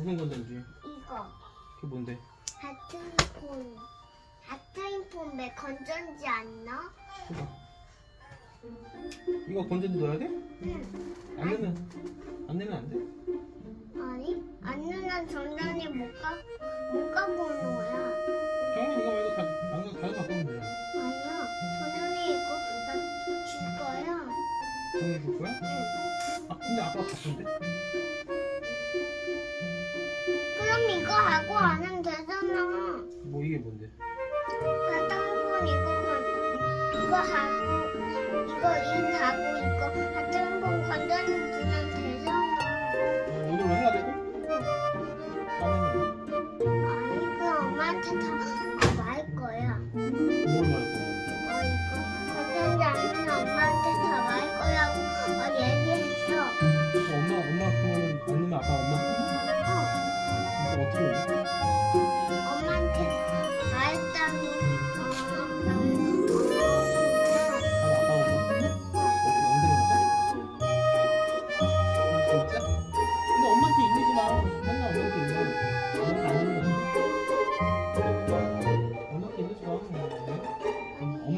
무슨 건전지? 이거 그게 뭔데? 하트폰 하트인폰 왜 건전지 안 넣어? 해봐. 이거 건전지 넣어야 돼? 응. 안 넣으면 안 넣으면 안 돼? 아니 안 넣으면 전전이 못 가, 못 가고 오는 거야. 정현 이거 말고 다 다른 다른 바꾸면 되잖아. 아니야. 전전이 이거 다줄 거야. 정현 줄 거야? 응. 아 근데 아빠가 바꾼대? 이거 안 하면 되잖아. 뭐 이게 뭔데? 하트폰 이거 건- 이거 하고 이거 일 하고 이거 건전지 두면 되잖아. 어, 오늘로 해야 되고? 아니 그 엄마한테 다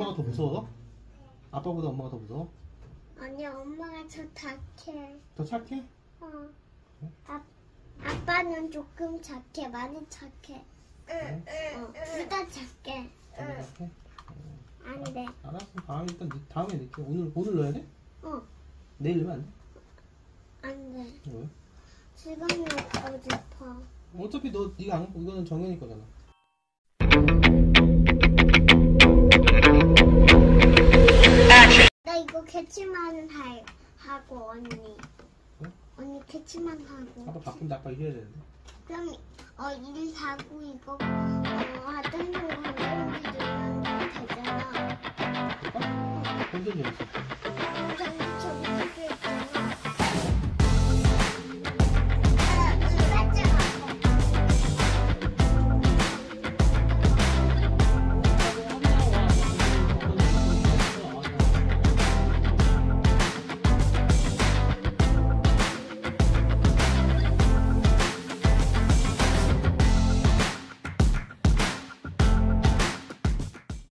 엄마가 더 무서워? 아빠보다 엄마가 더 무서워? 아니 엄마가 저 착해. 더 착해? 어. 아, 아빠는 조금 착해, 많이 착해. 어, 둘다 착해. 더 착해? 안 돼. 알았어. 다음에 일단 늦- 다음에 넣게. 오늘 오늘 넣어야 돼? 어, 내일 넣으면 안 돼? 안 돼. 왜? 지금 먹고 싶어. 어차피 너 네가 안 이거는 정현이 거잖아. 캐치만 할, 하고 언니. 응? 언니 캐치만 하고. 아빠 바꾼다. 아빠 이래야 되는데. 그럼 어, 일 하고 이거 어, 하던 거 넣으면 되잖아. 어디 있어? 건전지